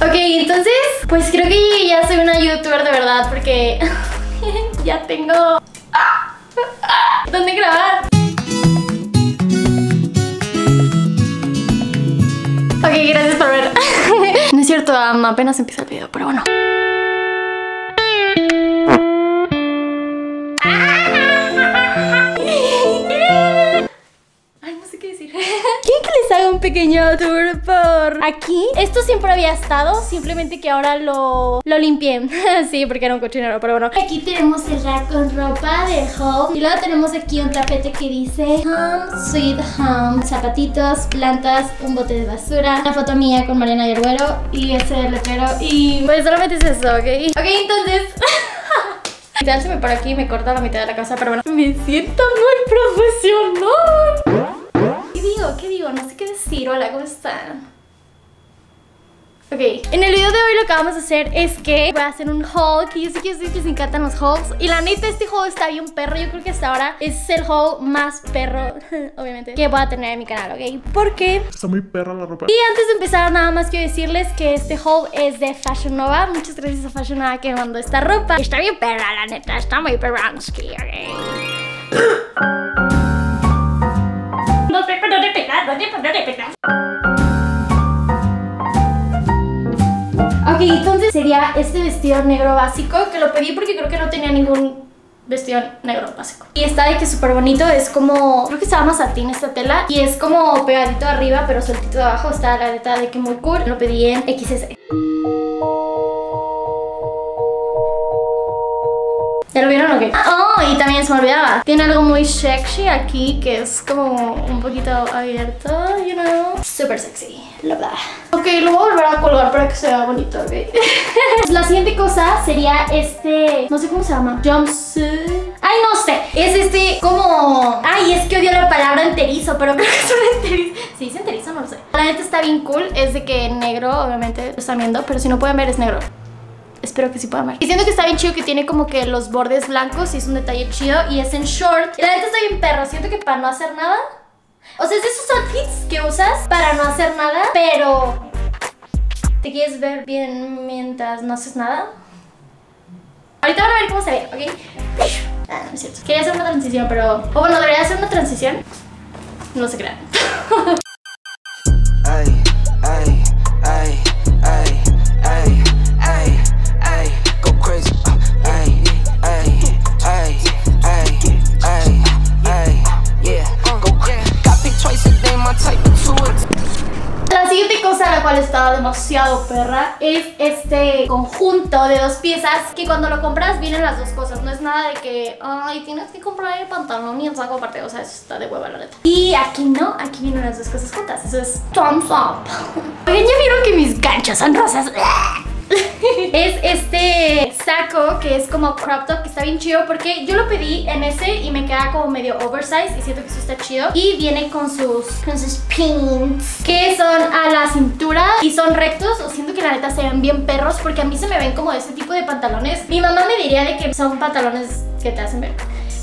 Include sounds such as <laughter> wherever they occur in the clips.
Ok, entonces, pues creo que ya soy una youtuber de verdad porque <laughs> ya tengo... ¿Dónde grabar? Ok, gracias por ver. <laughs> no es cierto, apenas empieza el video, pero bueno. ¿Quieren que les haga un pequeño tour por aquí? Esto siempre había estado, simplemente que ahora lo, lo limpié. <laughs> sí, porque era un cochinero, pero bueno. Aquí tenemos el rack con ropa de home. Y luego tenemos aquí un tapete que dice Home Sweet Home. Zapatitos, plantas, un bote de basura, una foto mía con Mariana Yerguero y ese letrero. Y pues solamente es eso, ¿ok? Ok, entonces... <laughs> Literal se me para aquí me corta la mitad de la casa, pero bueno. Me siento muy profesional. ¿Qué digo? ¿Qué digo? No sé qué decir. Hola, ¿cómo están? Ok, en el video de hoy lo que vamos a hacer es que voy a hacer un haul Que yo sé que ustedes les encantan los hauls Y la neta este haul está bien perro Yo creo que hasta ahora es el haul más perro <laughs> Obviamente Que voy a tener en mi canal, ¿ok? Porque Está muy perra la ropa. y antes de empezar, nada más quiero decirles que este haul es de Fashion Nova. Muchas gracias a Fashion Nova que me mandó esta ropa. Está bien perra, la neta, está muy perransky, ok. <coughs> No te pegas, no te no te pegas. Ok, entonces sería este vestido negro básico que lo pedí porque creo que no tenía ningún vestido negro básico. Y está de que súper bonito, es como, creo que se llama satín esta tela y es como pegadito arriba pero sueltito de abajo, está la neta de que muy cool. Lo pedí en XS. ¿Ya lo vieron o qué? Oh, y también se me olvidaba. Tiene algo muy sexy aquí que es como un poquito abierto, you know. Súper sexy, la verdad. Ok, lo voy a volver a colgar para que se vea bonito, ok. <laughs> la siguiente cosa sería este, no sé cómo se llama, jumpsuit. Ay, no sé. Es este como... Ay, es que odio la palabra enterizo, pero <laughs> creo que es un enterizo. ¿Se dice enterizo? No lo sé. La neta está bien cool. Es de que negro, obviamente, lo están viendo, pero si no pueden ver es negro. Espero que sí puedan ver. Y siento que está bien chido que tiene como que los bordes blancos y es un detalle chido y es en short. La neta está bien perro. Siento que para no hacer nada. O sea, es de esos outfits que usas para no hacer nada, pero te quieres ver bien mientras no haces nada. Ahorita van a ver cómo se ve, ¿ok? Ah, no es cierto. Quería hacer una transición, pero... O bueno, debería hacer una transición. No se crean. <laughs> demasiado perra es este conjunto de dos piezas que cuando lo compras vienen las dos cosas. No es nada de que, ay, tienes que comprar el pantalón y el saco aparte. O sea, eso está de hueva, la neta. Y aquí no, aquí vienen las dos cosas juntas. Eso es thumbs up. <laughs> Oigan, ¿ya vieron que mis ganchos son rosas? <laughs> <laughs> es este saco que es como crop top que está bien chido porque yo lo pedí en ese y me queda como medio oversize y siento que eso está chido. Y viene con sus con sus pins que son a la cintura y son rectos. O siento que la neta se ven bien perros porque a mí se me ven como ese tipo de pantalones. Mi mamá me diría de que son pantalones que te hacen ver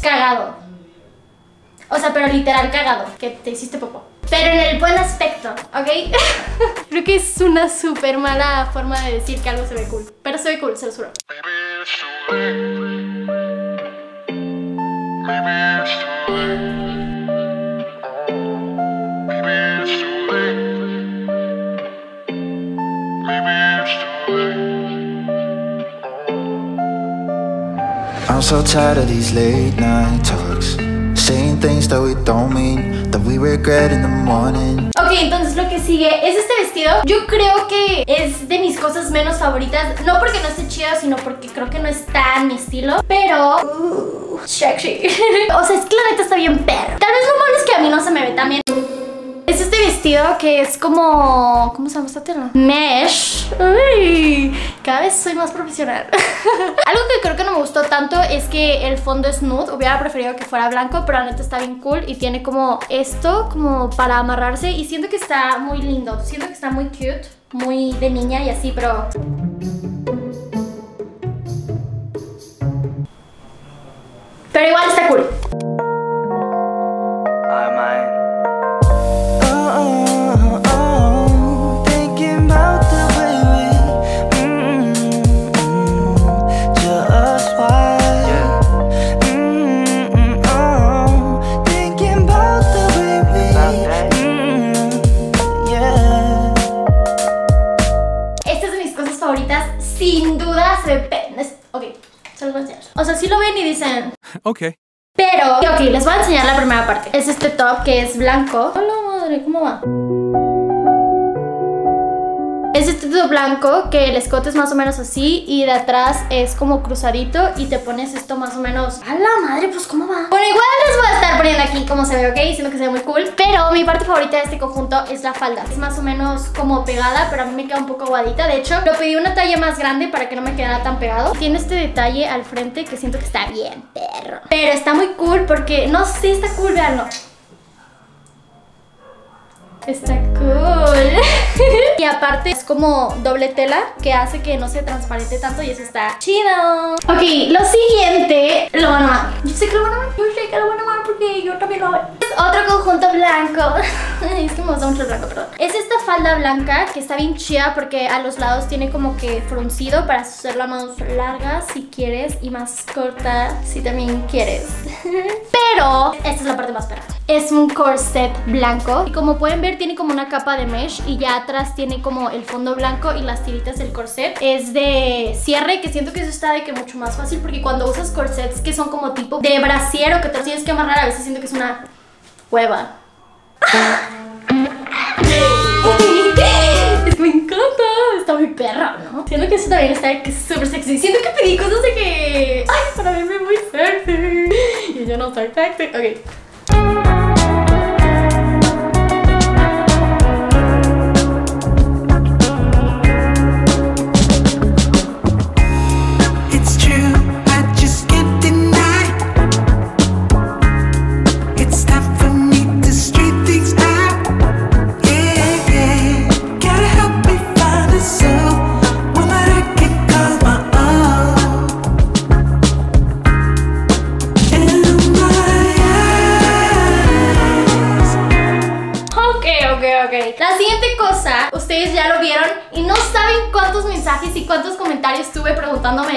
cagado. O sea, pero literal cagado, que te hiciste poco. Pero en el buen aspecto, ¿ok? <laughs> Creo que es una súper mala forma de decir que algo se ve cool. Pero se ve cool, se lo juro. I'm so tired of these late night talks. Saying things that we don't mean, that we regret in the morning. Ok, entonces lo que sigue es este vestido. Yo creo que es de mis cosas menos favoritas. No porque no esté chido, sino porque creo que no es tan mi estilo. Pero... uh, sexy. <laughs> o sea, es que la neta está bien perro. Tal vez lo malo es que a mí no se me ve tan bien. Es este vestido que es como... ¿Cómo se llama esta tela? Mesh. Uy, cada vez soy más profesional. <laughs> <laughs> Algo que creo que no me gustó tanto es que el fondo es nude. Hubiera preferido que fuera blanco, pero la neta está bien cool. Y tiene como esto, como para amarrarse. Y siento que está muy lindo. Siento que está muy cute. Muy de niña y así, pero... Pero igual está cool. sin duda se ve... Ok, se los voy a enseñar. O sea, sí lo ven y dicen... Ok. Pero, ok, les voy a enseñar la primera parte. Es este top que es blanco. Hola, madre, ¿cómo va? Es este top blanco que el escote es más o menos así y de atrás es como cruzadito y te pones esto más o menos... ¡A la madre! Pues ¿cómo va? Bueno, igual les voy a estar poniendo aquí cómo se ve, ¿ok? Siento que se ve muy cool. Pero mi parte favorita de este conjunto es la falda. Es más o menos como pegada, pero a mí me queda un poco aguadita. De hecho, lo pedí una talla más grande para que no me quedara tan pegado. Tiene este detalle al frente que siento que está bien perro. Pero está muy cool porque, no sé, está cool, veanlo. Está cool. Y aparte es como doble tela que hace que no se transparente tanto y eso está chido. Ok, lo siguiente lo van a amar. Yo sé que lo van a amar. Yo sé que lo van a amar porque yo también lo amo. Es otro conjunto blanco. <laughs> es que me gusta mucho el blanco, perdón. Es esta falda blanca que está bien chida porque a los lados tiene como que fruncido para hacerla más larga si quieres y más corta si también quieres. <laughs> Pero esta es la parte más perra. Es un corset blanco y como pueden ver tiene como una capa de mesh y ya atrás tiene como el fondo blanco y las tiritas del corset. Es de cierre que siento que eso está de que mucho más fácil porque cuando usas corsets que son como tipo de brasier o que te tienes que amarrar a veces siento que es una hueva. <laughs> Es que me encanta, está muy perra, ¿no? Siento que eso también está súper sexy. Siento que pedí cosas de que, ay, para verme muy sexy. Y yo no soy sexy. Ok.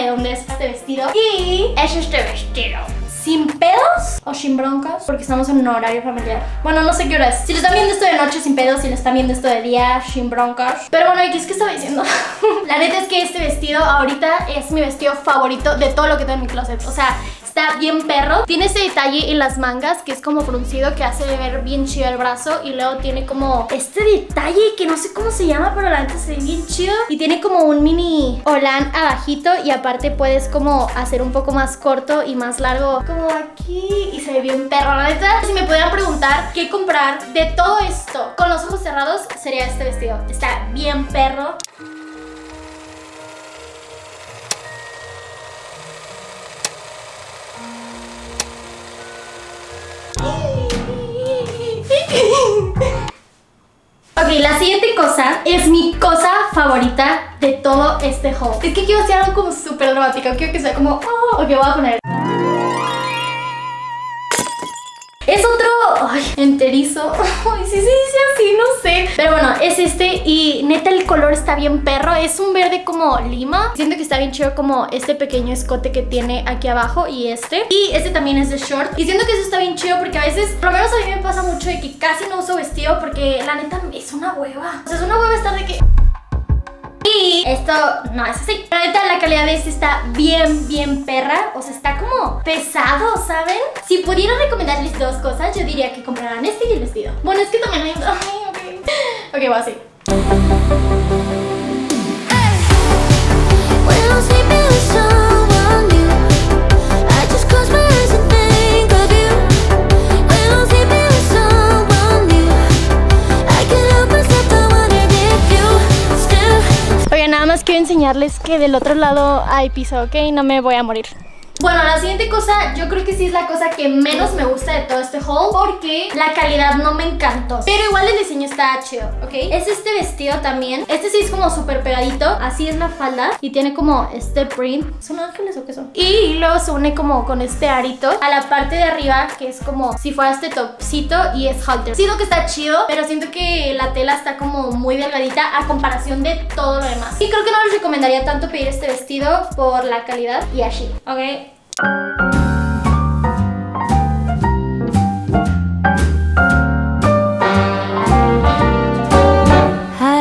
De dónde es este vestido. Y es este vestido. ¿Sin pedos o sin broncas? Porque estamos en un horario familiar. Bueno, no sé qué hora es. Si lo están viendo esto de noche sin pedos, si lo están viendo esto de día sin broncas. Pero bueno, ¿qué es que estaba diciendo? <laughs> La neta es que este vestido ahorita es mi vestido favorito de todo lo que tengo en mi closet. O sea, Está bien perro. Tiene ese detalle en las mangas que es como fruncido que hace ver bien chido el brazo. Y luego tiene como este detalle que no sé cómo se llama, pero la neta se ve bien chido. Y tiene como un mini holán abajito y aparte puedes como hacer un poco más corto y más largo como aquí. Y se ve bien perro, la neta. Si me pudieran preguntar qué comprar de todo esto con los ojos cerrados, sería este vestido. Está bien perro. Ok, la siguiente cosa es mi cosa favorita de todo este haul. Es que quiero hacer algo como súper dramático. Quiero que sea como, oh, ok, voy a poner. Enterizo. <laughs> Ay, sí, sí, sí, así, no sé. Pero bueno, es este y neta el color está bien perro. Es un verde como lima. Siento que está bien chido como este pequeño escote que tiene aquí abajo y este. Y este también es de short. Y siento que eso está bien chido porque a veces, por lo menos a mí me pasa mucho de que casi no uso vestido porque la neta es una hueva. O sea, es una hueva estar de que... Y esto no es así. La neta, la calidad de este está bien, bien perra. O sea, está como pesado, ¿saben? Si pudiera recomendarles dos cosas, yo diría que compraran este y el vestido. Bueno, es que también hay... Ay, ok. <laughs> Ok, voy así. When enseñarles que del otro lado hay piso, ¿ok? No me voy a morir. Bueno, la siguiente cosa, yo creo que sí es la cosa que menos me gusta de todo este haul Porque la calidad no me encantó. Pero igual el diseño está chido, ¿ok? Es este vestido también. Este sí es como súper pegadito. Así es la falda. Y tiene como este print. ¿Son ángeles o qué son? Y luego se une como con este arito. A la parte de arriba Que es como si fuera este topcito Y es halter. Siento que está chido Pero siento que la tela está como muy delgadita A comparación de todo lo demás. Y creo que no les recomendaría tanto pedir este vestido Por la calidad y así, ¿ok? A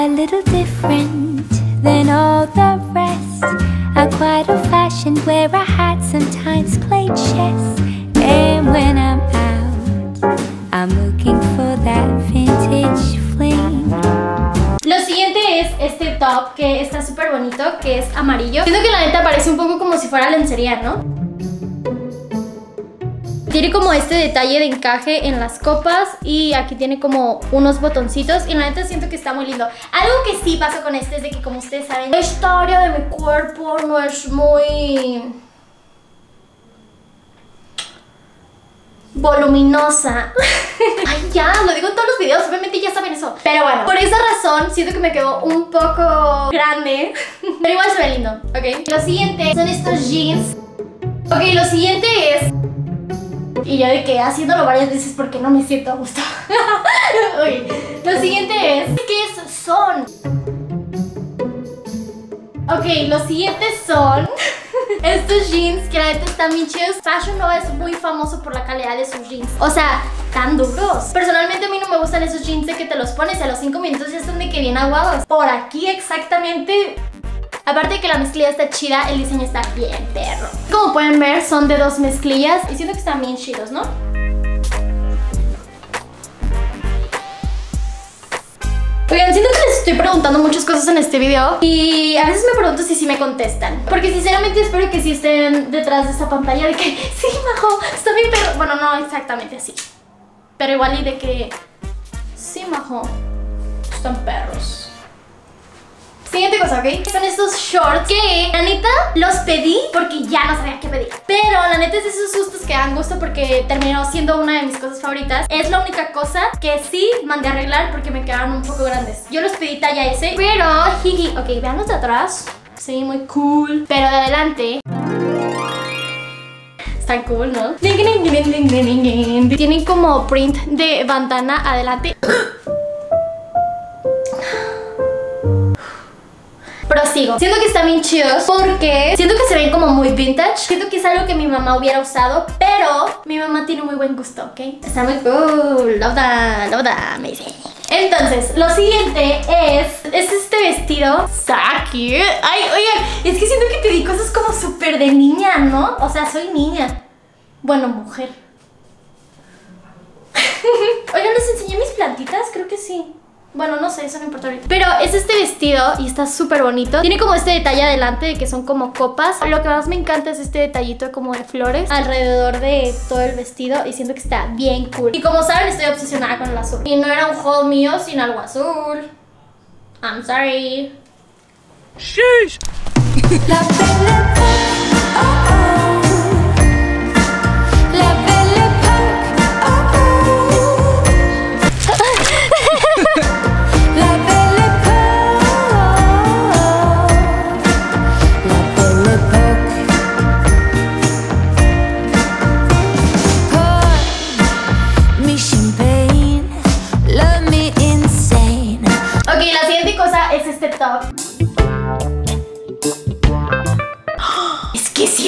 little different than all the rest. I'm quite old fashioned where I had sometimes played chess. And when I'm out, I'm looking for that vintage fling. Lo siguiente es este top que está súper bonito, que es amarillo. Siento que la neta parece un poco como si fuera lencería, ¿no? Tiene como este detalle de encaje en las copas y aquí tiene como unos botoncitos y la neta siento que está muy lindo. Algo que sí pasa con este es de que como ustedes saben, esta área de mi cuerpo no es muy... voluminosa. <laughs> Ay, ya, lo digo en todos los videos, obviamente ya saben eso. Pero bueno, por esa razón siento que me quedó un poco grande. <laughs> Pero igual se ve lindo, ¿ok? Lo siguiente son estos jeans. Ok, lo siguiente es... Y yo de que haciéndolo varias veces porque no me siento a gusto. <laughs> Ok, lo siguiente es... ¿Qué es- son? Ok, los siguientes son <laughs> estos jeans que la neta están bien chidos. Fashion Nova es muy famoso por la calidad de sus jeans. O sea, tan duros. Personalmente a mí no me gustan esos jeans de que te los pones y a los 5 minutos ya están de que bien aguados. Por aquí exactamente Aparte de que la mezclilla está chida, el diseño está bien perro. Como pueden ver, son de dos mezclillas y siento que están bien chidos, ¿no? Oigan, siento que les estoy preguntando muchas cosas en este video y a veces me pregunto si sí me contestan. Porque sinceramente espero que sí estén detrás de esa pantalla de que <laughs> sí, Majo, está bien perro. Bueno, no exactamente así. Pero igual y de que sí, Majo, están perros. Siguiente cosa, ¿ok? Son estos shorts que, la neta, los pedí porque ya no sabía qué pedir. Pero la neta es de esos sustos que dan gusto porque terminó siendo una de mis cosas favoritas. Es la única cosa que sí mandé a arreglar porque me quedaron un poco grandes. Yo los pedí talla S, pero, jiji, ok, vean los de atrás. Sí, muy cool. Pero de adelante... Están cool, ¿no? Tienen como print de bandana adelante. Siento que están bien chidos porque siento que se ven como muy vintage. Siento que es algo que mi mamá hubiera usado, pero mi mamá tiene muy buen gusto, ¿ok? Está muy cool. Love that, love that, amazing. Entonces, lo siguiente es, es este vestido. So cute. Ay, oigan, es que siento que pedí cosas como súper de niña, ¿no? O sea, soy niña. Bueno, mujer. <laughs> Oigan, ¿les enseñé mis plantitas? Creo que sí. Bueno, no sé, eso no importa ahorita. Pero es este vestido y está súper bonito. Tiene como este detalle adelante de que son como copas. Lo que más me encanta es este detallito como de flores alrededor de todo el vestido y siento que está bien cool. Y como saben, estoy obsesionada con el azul. Y no era un haul mío sin algo azul. I'm sorry. La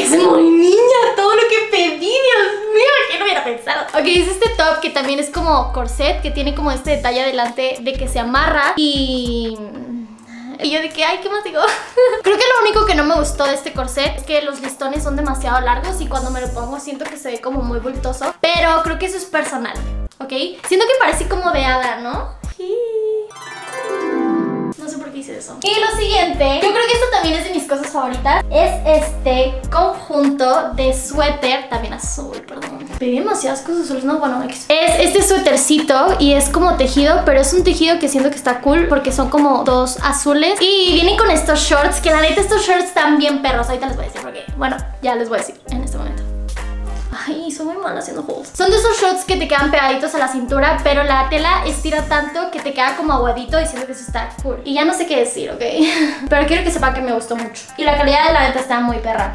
Es sí muy niña todo lo que pedí, Dios mío, que no hubiera pensado. Ok, es este top que también es como corset, que tiene como este detalle adelante de que se amarra y... Y yo de que, ay, ¿qué más digo? <laughs> Creo que lo único que no me gustó de este corset es que los listones son demasiado largos y cuando me lo pongo siento que se ve como muy bultoso. Pero creo que eso es personal, ¿ok? Siento que parece como de hada, ¿no? Qué Y lo siguiente, yo creo que esto también es de mis cosas favoritas, es este conjunto de suéter, también azul, perdón. Pedí demasiadas cosas azules, no, bueno, es este suétercito y es como tejido, pero es un tejido que siento que está cool porque son como dos azules y vienen con estos shorts, que la neta estos shorts están bien perros, ahorita les voy a decir porque, bueno, ya les voy a decir en este momento. Ay, soy muy mala haciendo holes. Son de esos shorts que te quedan pegaditos a la cintura, pero la tela estira tanto que te queda como aguadito y siento que eso está cool. Y ya no sé qué decir, ¿ok? <laughs> Pero quiero que sepan que me gustó mucho. Y la calidad de la neta está muy perra.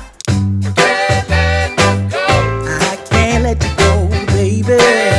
I can't let you go, baby.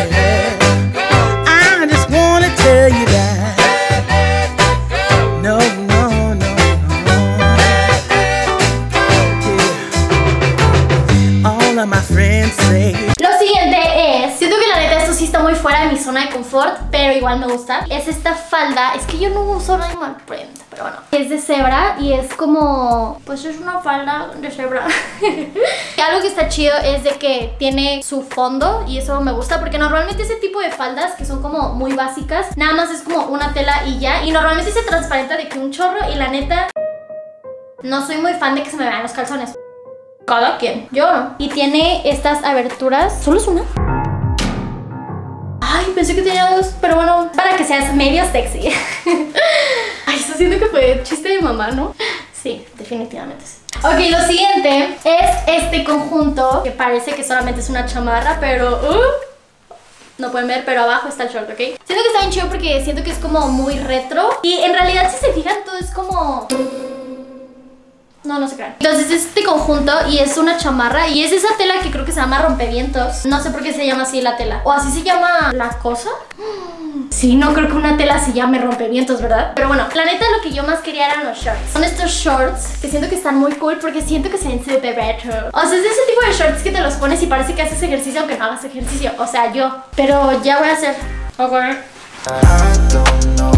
Confort, pero igual me gusta. Es esta falda, es que yo no uso Animal Print, pero bueno. Es de cebra y es como, pues es una falda de cebra. <laughs> algo que está chido es de que tiene su fondo y eso me gusta porque normalmente ese tipo de faldas que son como muy básicas, nada más es como una tela y ya. Y normalmente se transparenta de que un chorro y la neta, no soy muy fan de que se me vean los calzones. Cada quien, yo no. Y tiene estas aberturas, solo es una. Ay, pensé que tenía dos, pero bueno, para que seas medio sexy. <laughs> Ay, estoy siento que fue chiste de mamá, ¿no? Sí, definitivamente sí. Ok, lo siguiente es este conjunto que parece que solamente es una chamarra, pero... uh, no pueden ver, pero abajo está el short, ¿ok? Siento que está bien chido porque siento que es como muy retro. Y en realidad, si se fijan, todo es como... No, no se crean. Entonces es este conjunto y es una chamarra y es esa tela que creo que se llama rompevientos. No sé por qué se llama así la tela. O así se llama la cosa. <gasps> Sí, no creo que una tela se llame rompevientos, ¿verdad? Pero bueno, la neta lo que yo más quería eran los shorts. Son estos shorts que siento que están muy cool porque siento que se ven súper retro. O sea, es de ese tipo de shorts que te los pones y parece que haces ejercicio aunque no hagas ejercicio. O sea, yo. Pero ya voy a hacer. Ok. I don't know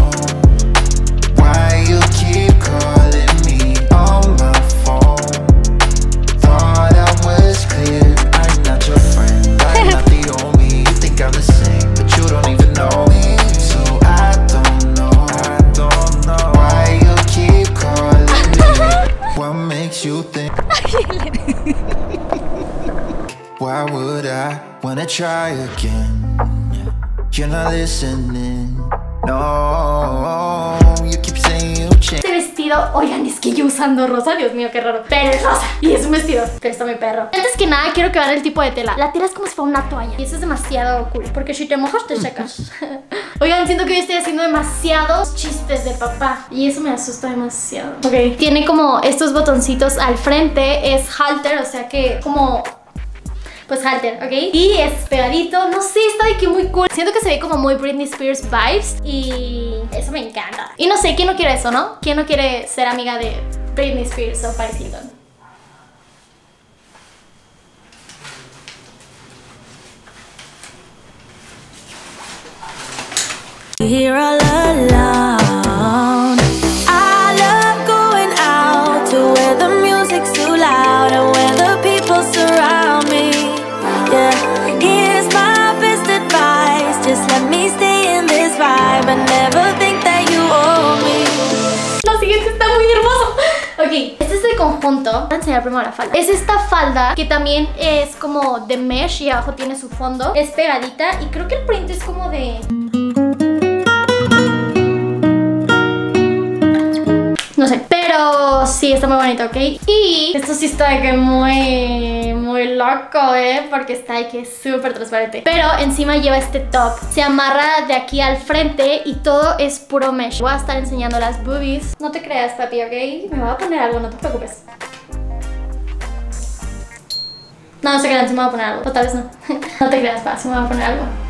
why you You're not listening. No, you keep saying you change. Este vestido, oigan, es que yo usando rosa, Dios mío, qué raro. Pero es rosa y es un vestido, pero está muy perro. Antes que nada, quiero que vean el tipo de tela. La tela es como si fuera una toalla y eso es demasiado cool porque si te mojas te secas. <laughs> oigan, siento que hoy estoy haciendo demasiados chistes de papá y eso me asusta demasiado. Ok, tiene como estos botoncitos al frente, es halter, o sea que como pues halter, ¿ok? Y es pegadito, no sé, está de que muy cool. Siento que se ve como muy Britney Spears vibes y eso me encanta. Y no sé, ¿quién no quiere eso, no? ¿Quién no quiere ser amiga de Britney Spears o Paris Hilton? Here. Voy a enseñar primero la falda. Es esta falda que también es como de mesh y abajo tiene su fondo. Es pegadita y creo que el print es como de... No sé, pero sí, está muy bonito, ¿ok? Y esto sí está de que muy, muy loco, ¿eh? Porque está de que súper transparente. Pero encima lleva este top. Se amarra de aquí al frente y todo es puro mesh. Voy a estar enseñando las boobies. No te creas, papi, ¿ok? Me voy a poner algo, no te preocupes. No, no se crean, me voy a poner algo. O tal vez no. <laughs> no te creas, pa, sí me voy a poner algo.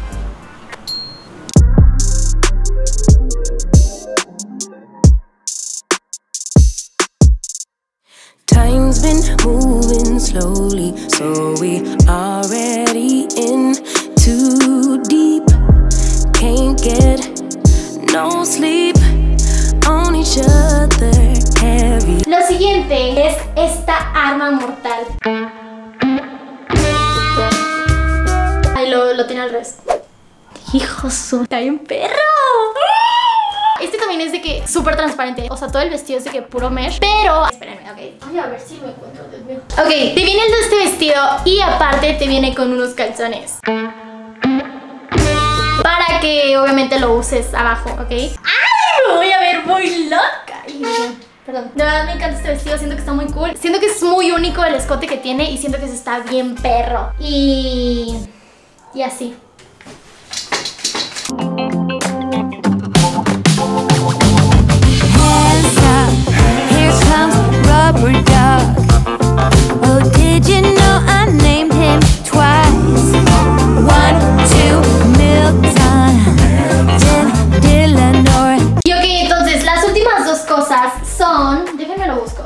Moving slowly, so we already in too deep. Can't get no sleep on each other. Heavy. Lo siguiente es esta arma mortal. Ay, lo, lo tiene al revés. Hijo su... Está bien perro. Este también es de que súper transparente. O sea, todo el vestido es de que puro mesh. Pero... Espérenme, ok. Voy a ver si lo encuentro, Dios mío. Ok, te viene el de este vestido y aparte te viene con unos calzones. Para que obviamente lo uses abajo, ¿ok? ¡Ay! Me voy a ver muy loca. Ay, Perdón. De verdad me encanta este vestido, siento que está muy cool. Siento que es muy único el escote que tiene y siento que se está bien perro. Y... Y así. Y ok, entonces las últimas dos cosas son... Déjenme lo busco.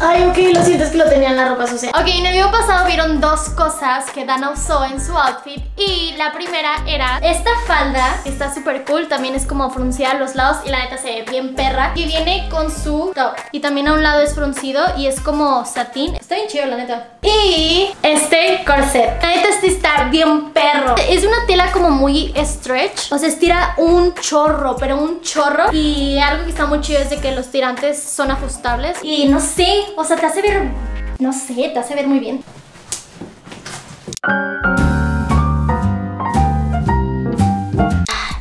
Ay, ok, lo siento, es que lo tenía en la ropa sucia. Ok, en el video pasado vieron dos cosas que Dana usó en su outfit. Y la primera era esta falda, que está súper cool. También es como fruncida a los lados y la neta se ve bien perra. Y viene con su top. Y también a un lado es fruncido y es como satín. Está bien chido, la neta. Y este corset. La neta este está bien perro. Es una tela como muy stretch. O sea, estira un chorro, pero un chorro. Y algo que está muy chido es de que los tirantes son ajustables. Y no sé, o sea, te hace ver... No sé, te hace ver muy bien.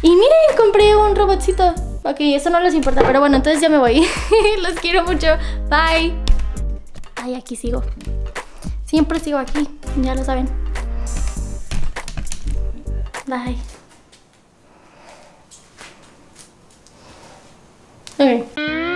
Y miren, compré un robotcito. Ok, eso no les importa, pero bueno, entonces ya me voy. <laughs> los quiero mucho. Bye. Ay, aquí sigo. Siempre sigo aquí, ya lo saben. Bye. Ok.